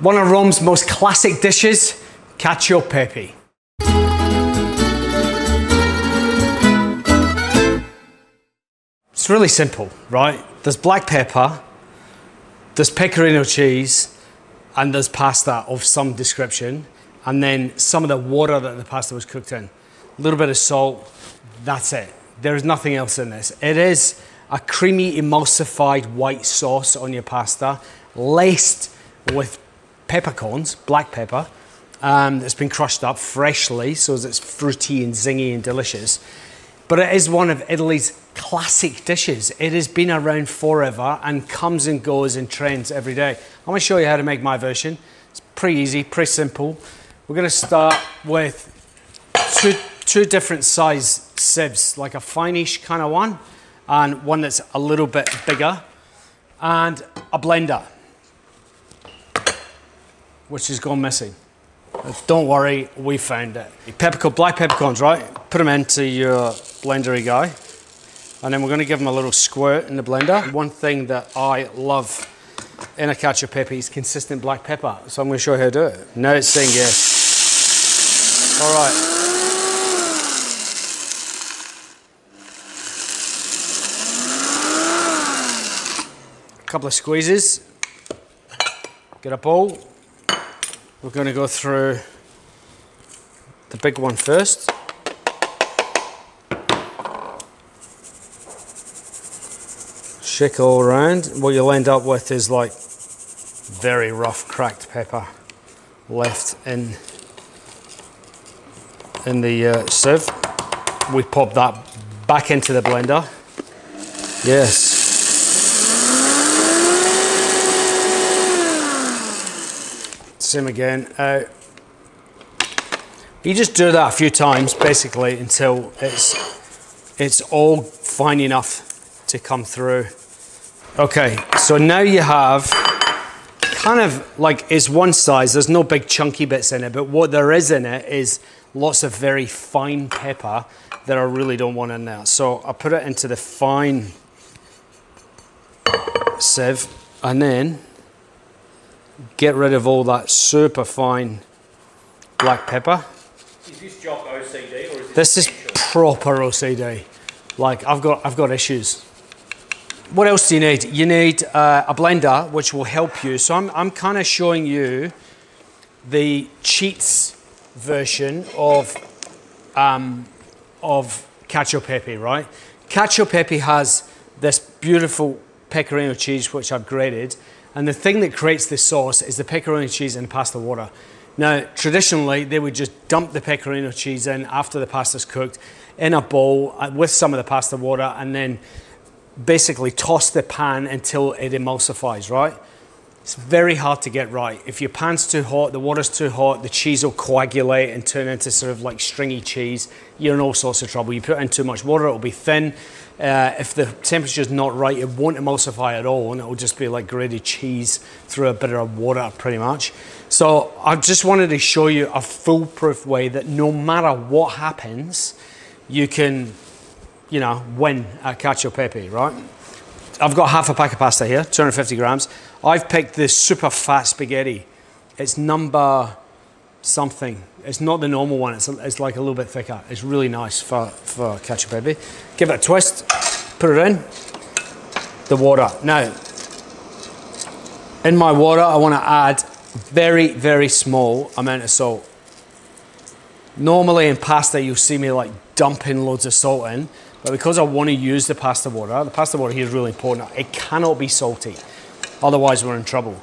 One of Rome's most classic dishes, cacio pepe. It's really simple, right? There's black pepper, there's pecorino cheese, and there's pasta of some description, and then some of the water that the pasta was cooked in. A little bit of salt, that's it. There's nothing else in this. It is a creamy emulsified white sauce on your pasta, laced with peppercorns, black pepper, um, that's been crushed up freshly, so it's fruity and zingy and delicious. But it is one of Italy's classic dishes. It has been around forever and comes and goes in trends every day. I'm gonna show you how to make my version. It's pretty easy, pretty simple. We're gonna start with two, two different size sieves, like a fineish kind of one and one that's a little bit bigger and a blender, which has gone missing. Don't worry, we found it. Peppercorn, black peppercorns, right? Put them into your blendery guy. And then we're gonna give them a little squirt in the blender. One thing that I love in a cacio pepe is consistent black pepper. So I'm gonna show you how to do it. Now it's saying yes. All right. A couple of squeezes. Get a bowl. We're going to go through the big one first. Shake all around. What you'll end up with is like very rough cracked pepper left in in the uh, sieve. We pop that back into the blender. Yes. Same again. Uh, you just do that a few times, basically, until it's it's all fine enough to come through. Okay, so now you have kind of like it's one size. There's no big chunky bits in it, but what there is in it is lots of very fine pepper that I really don't want in there. So I put it into the fine sieve, and then get rid of all that super fine black pepper. Is this job OCD or is This is proper OCD. Like I've got, I've got issues. What else do you need? You need uh, a blender, which will help you. So I'm, I'm kind of showing you the cheats version of um, of cacio pepe, right? Cacio pepe has this beautiful pecorino cheese, which I've grated, and the thing that creates this sauce is the pecorino cheese and pasta water. Now, traditionally, they would just dump the pecorino cheese in after the pasta's cooked in a bowl uh, with some of the pasta water and then basically toss the pan until it emulsifies, right? It's very hard to get right. If your pan's too hot, the water's too hot, the cheese will coagulate and turn into sort of like stringy cheese. You're in all sorts of trouble. You put in too much water, it'll be thin. Uh, if the temperature's not right, it won't emulsify at all and it'll just be like grated cheese through a bit of water pretty much. So I just wanted to show you a foolproof way that no matter what happens, you can, you know, win at cacio pepe, right? I've got half a pack of pasta here, 250 grams. I've picked this super fat spaghetti. It's number something. It's not the normal one. It's, it's like a little bit thicker. It's really nice for, for cacio pepe. Give it a twist, put it in, the water. Now, in my water, I want to add very, very small amount of salt. Normally in pasta, you'll see me like dumping loads of salt in, but because I want to use the pasta water, the pasta water here is really important. It cannot be salty, otherwise we're in trouble.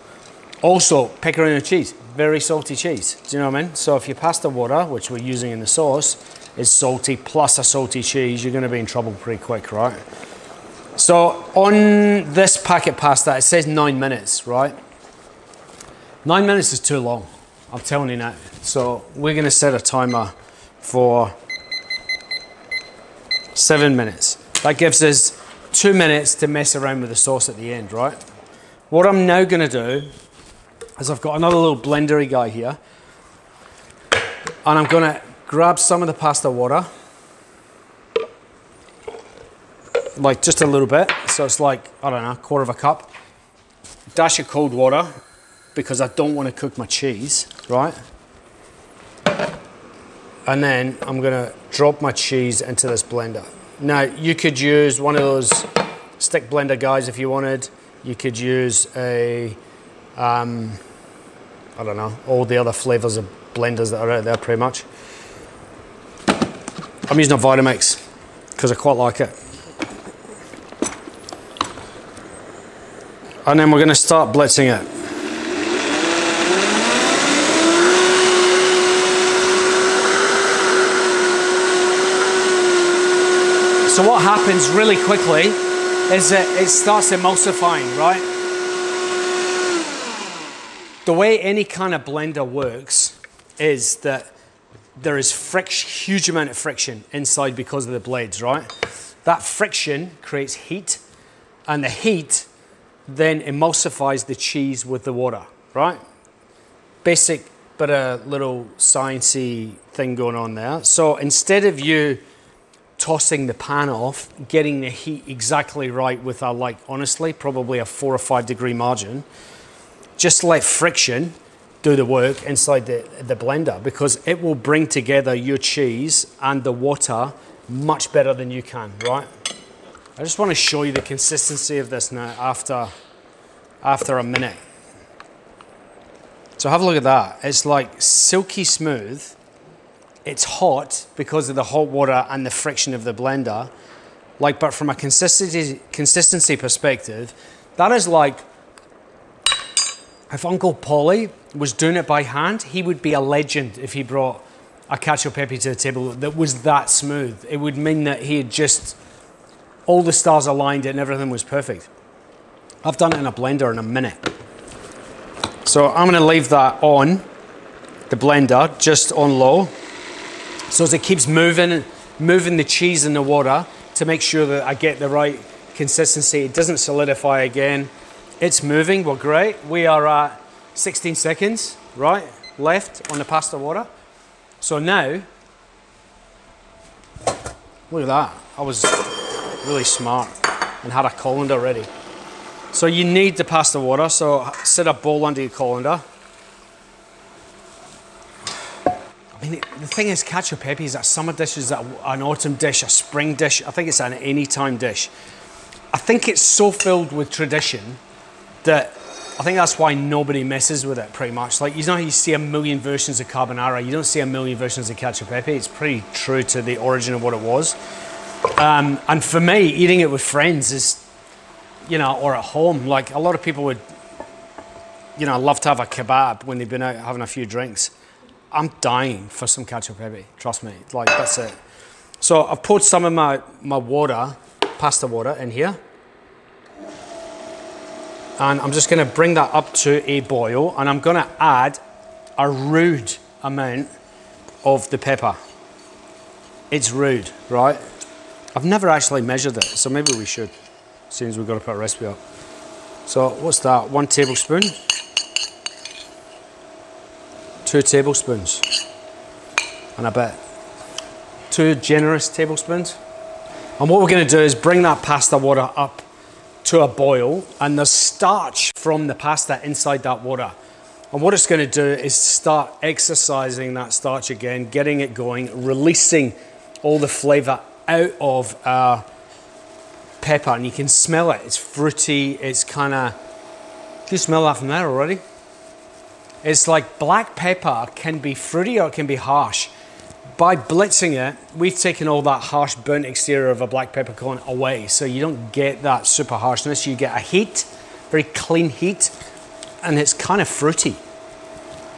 Also, pecorino cheese, very salty cheese. Do you know what I mean? So if your pasta water, which we're using in the sauce, is salty plus a salty cheese, you're going to be in trouble pretty quick, right? So on this packet pasta, it says nine minutes, right? Nine minutes is too long. I'm telling you now. So we're going to set a timer for seven minutes. That gives us two minutes to mess around with the sauce at the end, right? What I'm now going to do is I've got another little blendery guy here, and I'm going to grab some of the pasta water, like just a little bit. So it's like I don't know, a quarter of a cup. Dash of cold water because I don't want to cook my cheese, right? And then I'm gonna drop my cheese into this blender. Now, you could use one of those stick blender guys if you wanted. You could use a, um, I don't know, all the other flavors of blenders that are out there pretty much. I'm using a Vitamix because I quite like it. And then we're going to start blitzing it. So what happens really quickly is that it starts emulsifying, right? The way any kind of blender works is that there is friction, huge amount of friction inside because of the blades, right? That friction creates heat, and the heat then emulsifies the cheese with the water, right? Basic but a little sciencey thing going on there. So instead of you tossing the pan off, getting the heat exactly right with a like honestly probably a four or five degree margin. Just let friction do the work inside the, the blender because it will bring together your cheese and the water much better than you can, right? I just want to show you the consistency of this now after, after a minute. So have a look at that. It's like silky smooth it's hot because of the hot water and the friction of the blender. Like, but from a consistency, consistency perspective, that is like if Uncle Polly was doing it by hand, he would be a legend if he brought a cacio pepe to the table that was that smooth. It would mean that he had just all the stars aligned and everything was perfect. I've done it in a blender in a minute. So I'm gonna leave that on the blender just on low. So as it keeps moving, moving the cheese in the water to make sure that I get the right consistency. It doesn't solidify again. It's moving, we're great. We are at 16 seconds, right, left on the pasta water. So now, look at that. I was really smart and had a colander ready. So you need the pasta water, so set a bowl under your colander. Mean, the thing is, cacio pepe is a summer dish, is that an autumn dish, a spring dish. I think it's an anytime dish. I think it's so filled with tradition that I think that's why nobody messes with it pretty much. Like, you know you see a million versions of carbonara, you don't see a million versions of cacio pepe. It's pretty true to the origin of what it was. Um, and for me, eating it with friends is, you know, or at home, like a lot of people would, you know, love to have a kebab when they've been out having a few drinks. I'm dying for some cacio pepe. Trust me. Like that's it. So I've poured some of my, my water, pasta water in here. And I'm just gonna bring that up to a boil and I'm gonna add a rude amount of the pepper. It's rude, right? I've never actually measured it, so maybe we should, since we've got to put a recipe up. So what's that? One tablespoon two tablespoons and a bit. Two generous tablespoons. And what we're going to do is bring that pasta water up to a boil and there's starch from the pasta inside that water. And what it's going to do is start exercising that starch again, getting it going, releasing all the flavor out of our pepper. And you can smell it. It's fruity. It's kind of, can you smell that from there already? It's like black pepper can be fruity or it can be harsh. By blitzing it, we've taken all that harsh burnt exterior of a black peppercorn away. So you don't get that super harshness. You get a heat, very clean heat, and it's kind of fruity.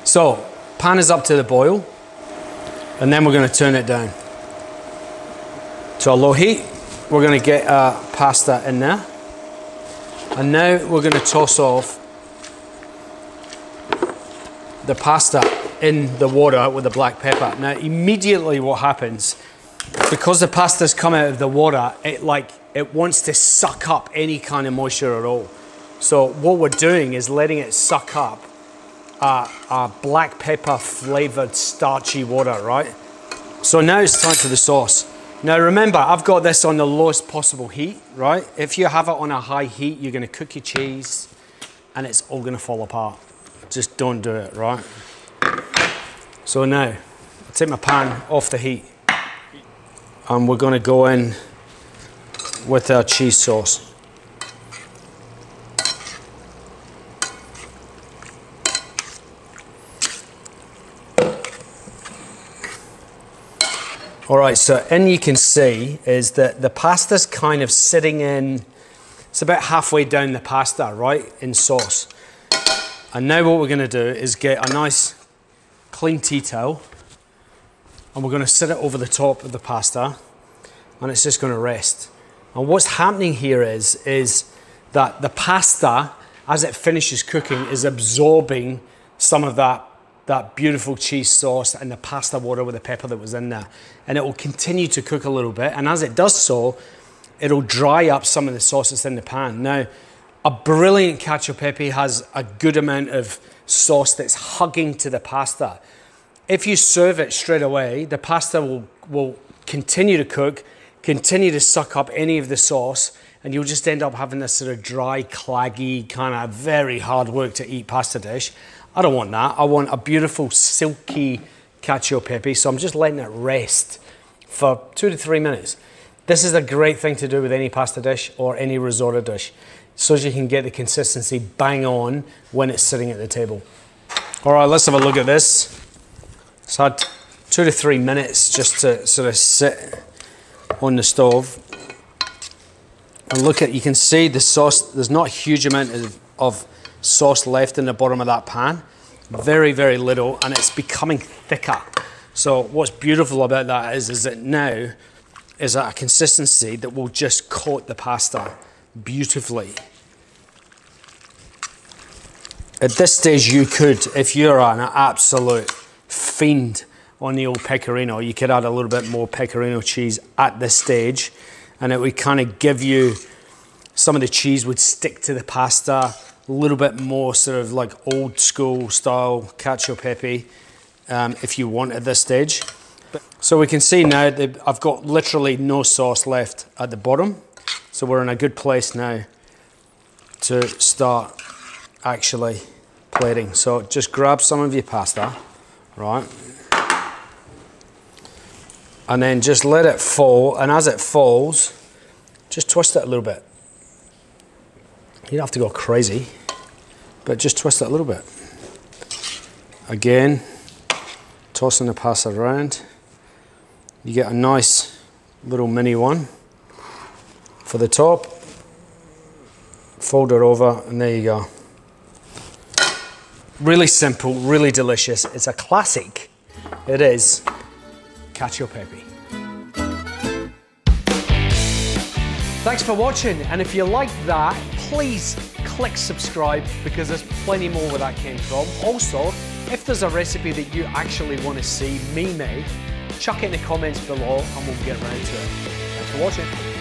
So pan is up to the boil, and then we're gonna turn it down to a low heat. We're gonna get our pasta in there. And now we're gonna toss off the pasta in the water with the black pepper. Now, immediately what happens, because the pasta's come out of the water, it like, it wants to suck up any kind of moisture at all. So what we're doing is letting it suck up uh, uh, black pepper flavored starchy water, right? So now it's time for the sauce. Now remember, I've got this on the lowest possible heat, right? If you have it on a high heat, you're gonna cook your cheese and it's all gonna fall apart. Just don't do it, right? So now, I take my pan off the heat and we're gonna go in with our cheese sauce. All right, so and you can see is that the pasta's kind of sitting in, it's about halfway down the pasta, right, in sauce. And now what we're gonna do is get a nice clean tea towel and we're gonna sit it over the top of the pasta and it's just gonna rest. And what's happening here is, is that the pasta, as it finishes cooking, is absorbing some of that that beautiful cheese sauce and the pasta water with the pepper that was in there. And it will continue to cook a little bit. And as it does so, it'll dry up some of the sauce that's in the pan. Now, a brilliant cacio pepe has a good amount of sauce that's hugging to the pasta. If you serve it straight away, the pasta will, will continue to cook, continue to suck up any of the sauce, and you'll just end up having this sort of dry, claggy, kind of very hard work to eat pasta dish. I don't want that. I want a beautiful, silky cacio pepe. So I'm just letting it rest for two to three minutes. This is a great thing to do with any pasta dish or any risotto dish, so as you can get the consistency bang on when it's sitting at the table. All right, let's have a look at this. It's had two to three minutes just to sort of sit on the stove. And look at, you can see the sauce, there's not a huge amount of, of sauce left in the bottom of that pan. Very, very little, and it's becoming thicker. So what's beautiful about that is, is that now is that a consistency that will just coat the pasta beautifully. At this stage, you could, if you're an absolute fiend on the old pecorino, you could add a little bit more pecorino cheese at this stage, and it would kind of give you some of the cheese would stick to the pasta a little bit more sort of like old school style cacio pepe um, if you want at this stage. So we can see now that I've got literally no sauce left at the bottom. So we're in a good place now to start actually plating. So just grab some of your pasta, right? And then just let it fall. And as it falls, just twist it a little bit. You don't have to go crazy, but just twist it a little bit. Again, tossing the pasta around. You get a nice little mini one for the top. Fold it over and there you go. Really simple, really delicious. It's a classic. It is cacio pepe. Thanks for watching, and if you liked that, please click subscribe because there's plenty more where that came from. Also, if there's a recipe that you actually want to see me make, chuck it in the comments below and we'll get around to it. Thanks for watching.